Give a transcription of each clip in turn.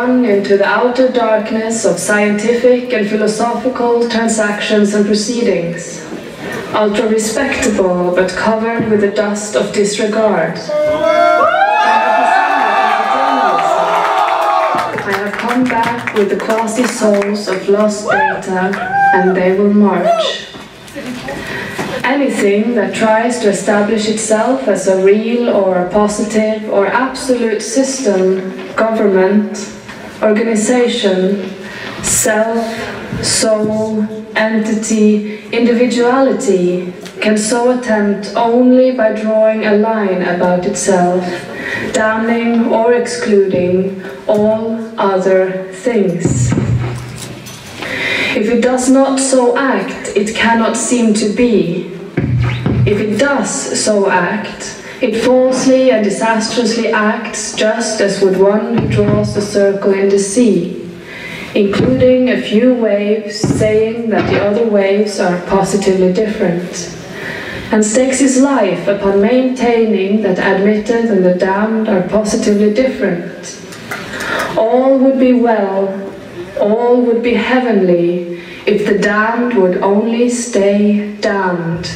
gone into the outer darkness of scientific and philosophical transactions and proceedings, ultra respectable but covered with the dust of disregard. I have come back with the quasi souls of lost data, and they will march. Anything that tries to establish itself as a real or a positive or absolute system, government, organization, self, soul, entity, individuality can so attempt only by drawing a line about itself, damning or excluding all other things. If it does not so act, it cannot seem to be. If it does so act, it falsely and disastrously acts just as would one who draws a circle in the sea, including a few waves saying that the other waves are positively different, and stakes his life upon maintaining that admitted and the damned are positively different. All would be well all would be heavenly if the damned would only stay damned.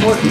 moi qui